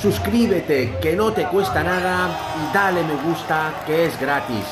suscríbete que no te cuesta nada y dale me gusta que es gratis.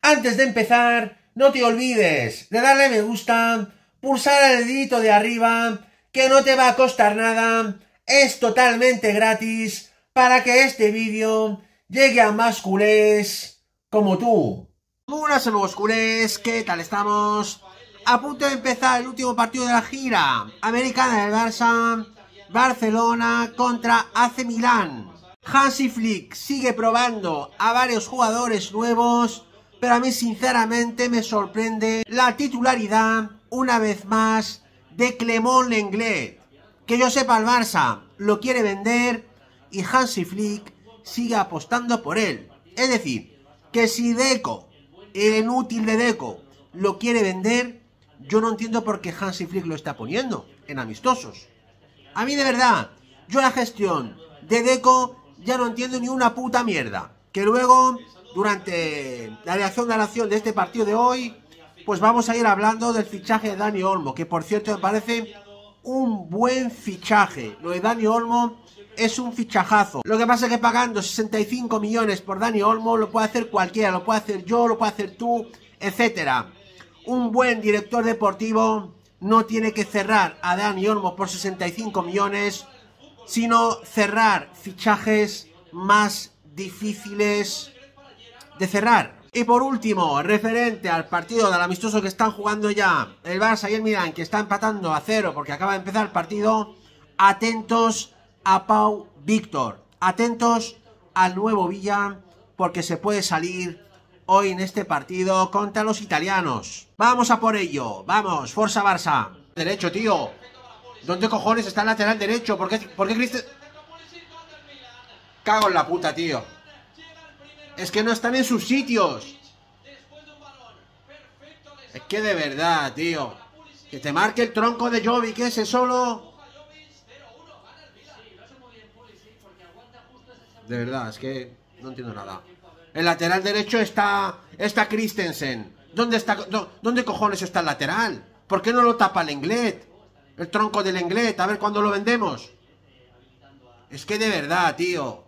Antes de empezar, no te olvides de darle me gusta, pulsar el dedito de arriba, que no te va a costar nada, es totalmente gratis para que este vídeo llegue a más culés como tú. Buenas amigos culés, ¿qué tal estamos? A punto de empezar el último partido de la gira americana del Barça Barcelona contra AC Milán. Hansi Flick sigue probando a varios jugadores nuevos, pero a mí sinceramente me sorprende la titularidad, una vez más, de Clement Lenglet. Que yo sepa el Barça lo quiere vender y Hansi Flick sigue apostando por él. Es decir, que si Deco, el inútil de Deco, lo quiere vender, yo no entiendo por qué Hansi Flick lo está poniendo en amistosos. A mí de verdad, yo la gestión de Deco ya no entiendo ni una puta mierda. Que luego, durante la reacción de la acción de este partido de hoy, pues vamos a ir hablando del fichaje de Dani Olmo, que por cierto me parece un buen fichaje. Lo de Dani Olmo es un fichajazo. Lo que pasa es que pagando 65 millones por Dani Olmo lo puede hacer cualquiera, lo puede hacer yo, lo puede hacer tú, etcétera. Un buen director deportivo no tiene que cerrar a Dani Olmo por 65 millones, sino cerrar fichajes más difíciles de cerrar. Y por último, referente al partido del amistoso que están jugando ya el Barça y el Milan, que está empatando a cero porque acaba de empezar el partido, atentos a Pau Víctor, atentos al nuevo Villa, porque se puede salir hoy en este partido contra los italianos. Vamos a por ello, vamos, Forza Barça. Derecho, tío. ¿Dónde cojones está el lateral derecho? ¿Por qué, por qué Cristian... Cago en la puta, tío. Es que no están en sus sitios. Es que de verdad, tío. Que te marque el tronco de Jovi, que ese solo... De verdad, es que no entiendo nada. El lateral derecho está. Está Christensen. ¿Dónde está. ¿Dónde cojones está el lateral? ¿Por qué no lo tapa el Englet? El tronco del Englet, a ver cuándo lo vendemos. Es que de verdad, tío.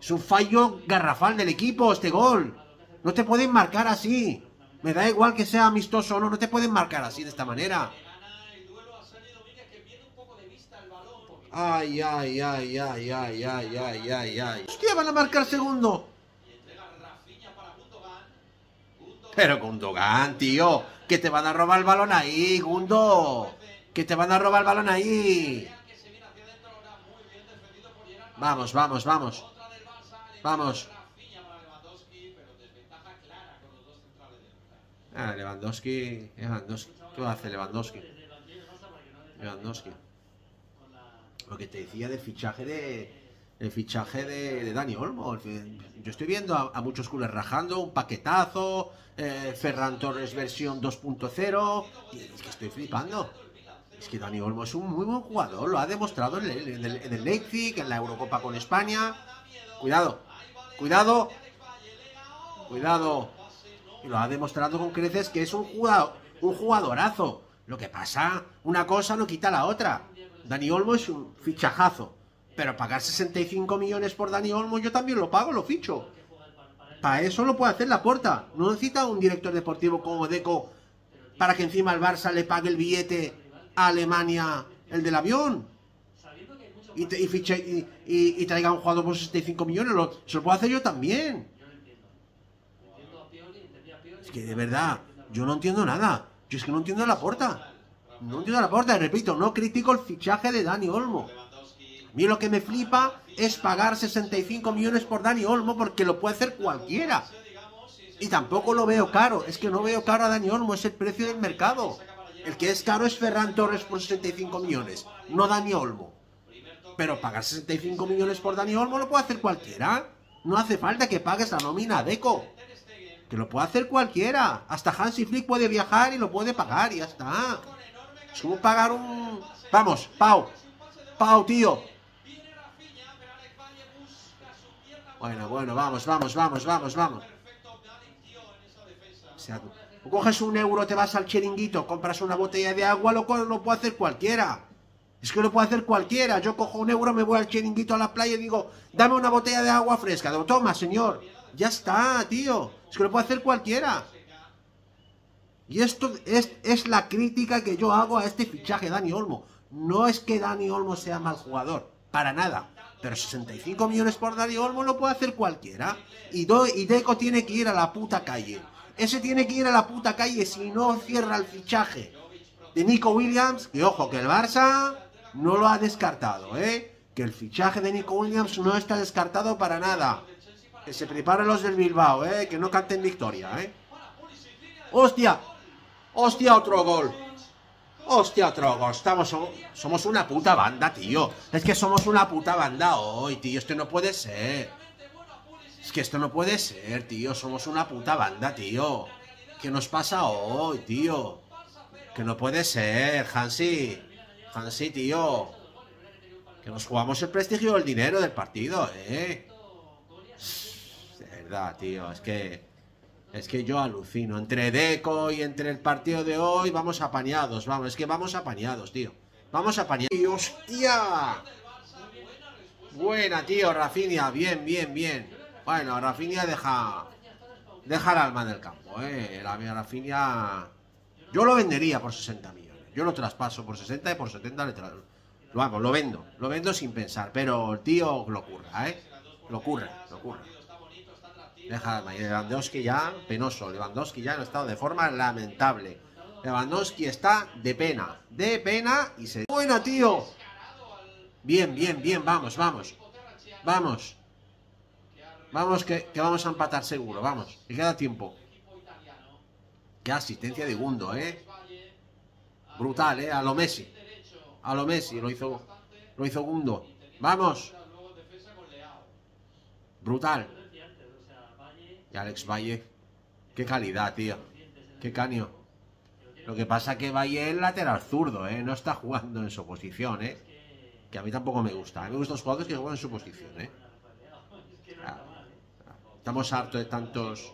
Es un fallo garrafal del equipo este gol. No te pueden marcar así. Me da igual que sea amistoso o no, no te pueden marcar así de esta manera. Ay, ay, ay, ay, ay, ay, ay, ay, ay. Hostia, van a marcar segundo. Pero Gundogan, tío, que te van a robar el balón ahí, Gundo. Que te van a robar el balón ahí. Vamos, vamos, vamos. Vamos. Ah, Lewandowski, Lewandowski. ¿Qué va a hacer Lewandowski? Lewandowski lo que te decía del fichaje de el fichaje de, Dani Olmo. Yo estoy viendo a, muchos culés rajando, un paquetazo, eh, Ferran Torres versión 2.0, y es que estoy flipando. Es que Dani Olmo es un muy buen jugador, lo ha demostrado en el, en el Leipzig, en la Eurocopa con España. Cuidado, cuidado, cuidado. Y lo ha demostrado con creces que es un jugador, un jugadorazo. Lo que pasa, una cosa no quita la otra. Dani Olmo es un fichajazo. Pero pagar 65 millones por Dani Olmo yo también lo pago, lo ficho. Para eso lo puede hacer la puerta. No necesita un director deportivo como Deco para que encima el Barça le pague el billete a Alemania, el del avión. Y, fiche, y, traiga un jugador por 65 millones. Lo, se lo puedo hacer yo también. Es que de verdad, yo no entiendo nada. Yo es que no entiendo la puerta. No entiendo la puerta, repito, no critico el fichaje de Dani Olmo. A mí lo que me flipa es pagar 65 millones por Dani Olmo porque lo puede hacer cualquiera. Y tampoco lo veo caro, es que no veo caro a Dani Olmo, es el precio del mercado. El que es caro es Ferran Torres por 65 millones, no Dani Olmo. Pero pagar 65 millones por Dani Olmo lo puede hacer cualquiera. No hace falta que pagues la nómina Deco. Que lo puede hacer cualquiera. Hasta Hansi Flick puede viajar y lo puede pagar y ya está. Subo pagar un... Vamos, Pau. Pau, tío. Bueno, bueno, vamos, vamos, vamos, vamos, vamos. O sea, coges un euro, te vas al chiringuito, compras una botella de agua, lo, lo puede hacer cualquiera. Es que lo puede hacer cualquiera. Yo cojo un euro, me voy al chiringuito a la playa y digo, dame una botella de agua fresca. Digo, toma, señor. Ya está, tío. Es que lo puede hacer cualquiera. Y esto es, es la crítica que yo hago a este fichaje, Dani Olmo. No es que Dani Olmo sea mal jugador, para nada. Pero 65 millones por Dani Olmo lo puede hacer cualquiera. Y, y Deco tiene que ir a la puta calle. Ese tiene que ir a la puta calle si no cierra el fichaje de Nico Williams. Y ojo, que el Barça no lo ha descartado, ¿eh? Que el fichaje de Nico Williams no está descartado para nada. Que se preparen los del Bilbao, ¿eh? Que no canten victoria, ¿eh? ¡Hostia! ¡Hostia, otro gol! ¡Hostia, otro gol! Estamos, somos una puta banda, tío. Es que somos una puta banda hoy, tío. Esto no puede ser. Es que esto no puede ser, tío. Somos una puta banda, tío. ¿Qué nos pasa hoy, tío? Que no puede ser, Hansi. Hansi, tío. Que nos jugamos el prestigio del dinero del partido, ¿eh? Verdad, tío. Es que... Es que yo alucino. Entre Deco y entre el partido de hoy vamos apañados. Vamos, es que vamos apañados, tío. Vamos apañados. ¡Y hostia! Buena, tío, Rafinha. Bien, bien, bien. Bueno, Rafinha deja... Deja el alma en el campo, eh. La Rafinha... Yo lo vendería por 60 millones. Yo lo traspaso por 60 y por 70 le traspaso. Vamos, lo vendo. Lo vendo sin pensar. Pero tío lo curra, ¿eh? Lo curra, lo curra. Deja Lewandowski ya, penoso. Lewandowski ya en estado de forma lamentable. Lewandowski está de pena. De pena y se... Buena, tío. Bien, bien, bien. Vamos, vamos. Vamos. Vamos que, que vamos a empatar seguro. Vamos. Que queda tiempo. Qué asistencia de Gundo, ¿eh? Brutal, ¿eh? A lo Messi. A lo Messi, lo hizo, lo hizo Gundo. ¡Vamos! Brutal. Y Alex Valle. Qué calidad, tío. Qué caño. Lo que pasa que Valle es lateral zurdo, ¿eh? No está jugando en su posición, ¿eh? Que a mí tampoco me gusta. A mí me gustan los jugadores que juegan en su posición, ¿eh? Ah, estamos hartos de tantos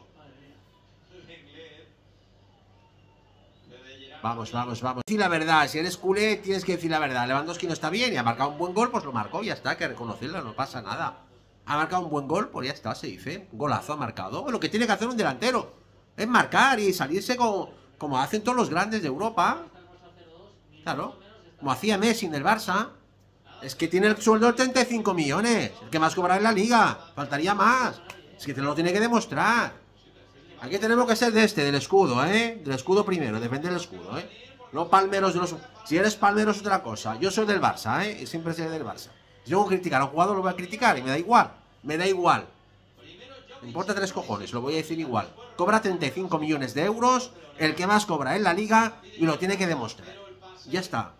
Vamos, vamos, vamos. Sí, la verdad, si eres culé, tienes que decir la verdad. Lewandowski no está bien y ha marcado un buen gol, pues lo marcó, ya está, que reconocerlo, no pasa nada. Ha marcado un buen gol, pues ya está, se dice. Un golazo ha marcado. Lo que tiene que hacer un delantero es marcar y salirse como, como hacen todos los grandes de Europa. Claro, como hacía Messi en el Barça. Es que tiene el sueldo de 35 millones. El que más cobrará en la liga. Faltaría más. Es que te lo tiene que demostrar. Aquí tenemos que ser de este, del escudo, ¿eh? Del escudo primero, defender el escudo, ¿eh? No palmeros de los... Si eres palmero es otra cosa. Yo soy del Barça, ¿eh? Siempre soy del Barça. Si yo criticar a un jugador, lo voy a criticar y me da igual. Me da igual. Importa tres cojones, lo voy a decir igual. Cobra 35 millones de euros, el que más cobra en la liga, y lo tiene que demostrar. Ya está.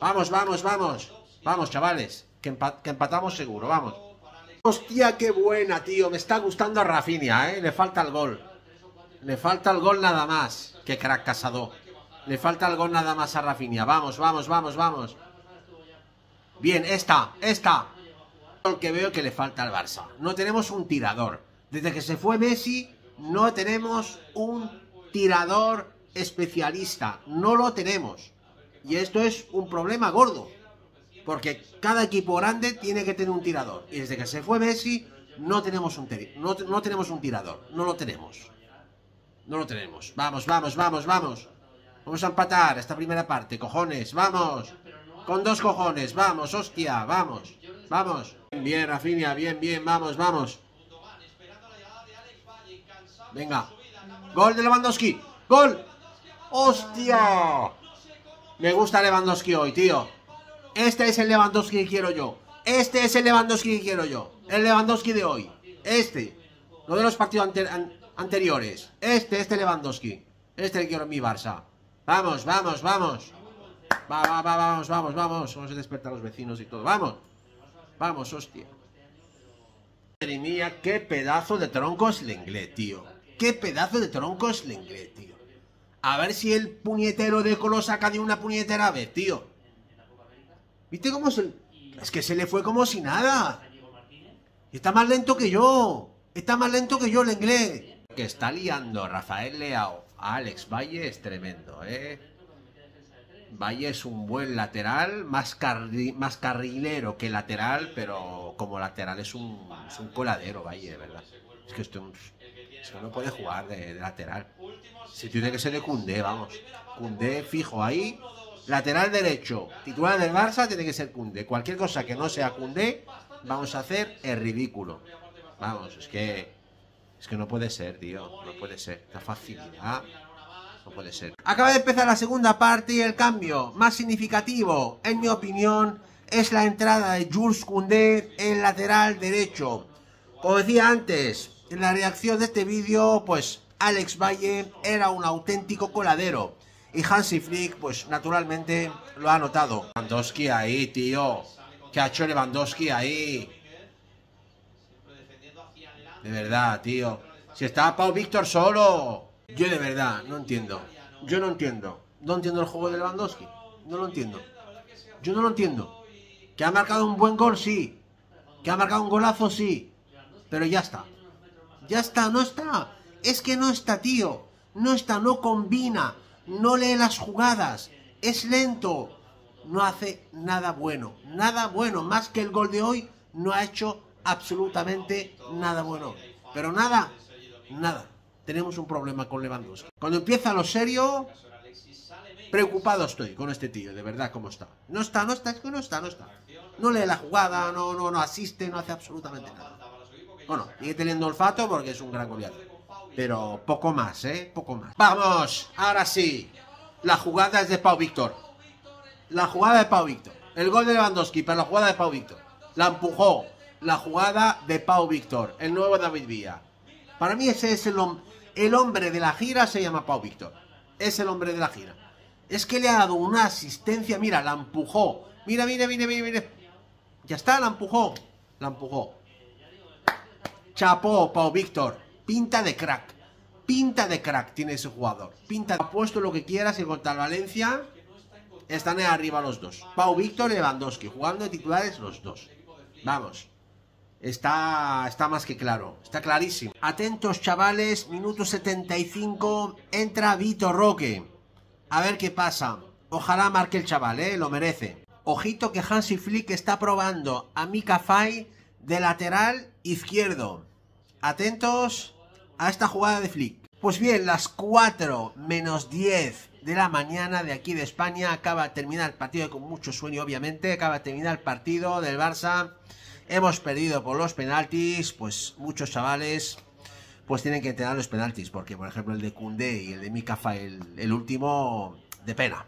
Vamos, vamos, vamos. Vamos, chavales. Que, que empatamos seguro, vamos. Hostia, qué buena, tío. Me está gustando a Rafinha, ¿eh? Le falta el gol. Le falta el gol nada más. Qué crack casado. Le falta el gol nada más a Rafinha. Vamos, vamos, vamos, vamos. Bien, esta, esta. Lo que veo que le falta al Barça. No tenemos un tirador. Desde que se fue Messi, no tenemos un tirador especialista. No lo tenemos. Y esto es un problema gordo. Porque cada equipo grande tiene que tener un tirador. Y desde que se fue Messi, no tenemos un, no tenemos un tirador. No lo tenemos. No lo tenemos. Vamos, vamos, vamos, vamos. Vamos a empatar esta primera parte, cojones. Vamos. Con dos cojones. Vamos, hostia. Vamos. Vamos. Bien, Rafinha. Bien, bien. Vamos, vamos. Venga. Gol de Lewandowski. Gol. ¡Hostia! Me gusta Lewandowski hoy, tío. Este es el Lewandowski que quiero yo. Este es el Lewandowski que quiero yo. El Lewandowski de hoy. Este. No de los partidos anteriores. Este, este Lewandowski. Este que quiero en mi Barça. Vamos, vamos, vamos. Va, va, va, vamos, vamos, vamos. Vamos a despertar a los vecinos y todo. Vamos. Vamos, hostia. Madre mía, qué pedazo de tronco es inglés, tío. Qué pedazo de tronco es inglés, tío. A ver si el puñetero de Colo saca de una puñetera vez, tío. ¿Viste cómo se...? Es que se le fue como si nada. Está más lento que yo. Está más lento que yo el inglés. Que está liando Rafael Leao a Alex Valle es tremendo, ¿eh? Valle es un buen lateral, más, más carrilero que lateral, pero como lateral es un, coladero, Valle, verdad. Es que esto no puede jugar de, lateral. Si tiene que ser de Cundé, vamos. Cundé fijo ahí. Lateral derecho, titular del Barça, tiene que ser Cundé. Cualquier cosa que no sea Cundé, vamos a hacer el ridículo. Vamos, es que. Es que no puede ser, tío. No puede ser. La facilidad. No puede ser. Acaba de empezar la segunda parte y el cambio más significativo, en mi opinión, es la entrada de Jules Koundé en lateral derecho. Como decía antes, en la reacción de este vídeo, pues Alex Valle era un auténtico coladero. Y Hansi Flick, pues naturalmente lo ha notado. Lewandowski ahí, tío. ¿Qué ha hecho Lewandowski ahí? De verdad, tío. Si estaba Pau Víctor solo. Yo de verdad, no entiendo. Yo no entiendo. No entiendo el juego de Lewandowski. No lo entiendo. Yo no lo entiendo. Que ha marcado un buen gol, sí. Que ha marcado un golazo, sí. Pero ya está. Ya está, no está. Es que no está, tío. No está, no combina. No lee las jugadas. Es lento. No hace nada bueno. Nada bueno. Más que el gol de hoy, no ha hecho absolutamente nada bueno. Pero nada, nada. Tenemos un problema con Lewandowski. Cuando empieza lo serio, preocupado estoy con este tío, de verdad, cómo está. No está, no está, es que no está, no está. No lee la jugada, no, no, no asiste, no hace absolutamente nada. Bueno, sigue teniendo olfato porque es un gran goleador. Pero poco más, ¿eh? Poco más. Vamos, ahora sí. La jugada es de Pau Víctor. La jugada de Pau Víctor. El gol de Lewandowski, pero la jugada de Pau Víctor. La empujó, la jugada de Pau Víctor, el nuevo David Villa. Para mí ese es el, el hombre de la gira, se llama Pau Víctor. Es el hombre de la gira. Es que le ha dado una asistencia, mira, la empujó. Mira, mira, mira, mira, mira. Ya está, la empujó. La empujó. Chapó, Pau Víctor. Pinta de crack. Pinta de crack tiene ese jugador. Pinta. Ha puesto lo que quieras y contra el Valencia están arriba los dos. Pau Víctor y Lewandowski. Jugando de titulares los dos. Vamos. Está, está más que claro, está clarísimo. Atentos chavales, minuto 75, entra Vito Roque. A ver qué pasa. Ojalá marque el chaval, ¿eh? Lo merece. Ojito que Hansi Flick está probando a Mika Fay de lateral izquierdo. Atentos a esta jugada de Flick. Pues bien, las 4 menos 10 de la mañana de aquí de España acaba de terminar el partido con mucho sueño, obviamente. Acaba de terminar el partido del Barça Hemos perdido por los penaltis, pues muchos chavales pues tienen que entrenar los penaltis, porque por ejemplo el de Kunde y el de Mikafa, el, el último, de pena.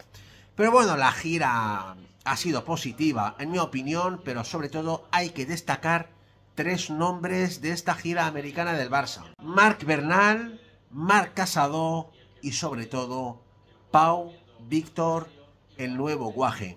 Pero bueno, la gira ha sido positiva, en mi opinión, pero sobre todo hay que destacar tres nombres de esta gira americana del Barça. Marc Bernal, Marc Casado y sobre todo Pau Víctor, el nuevo guaje.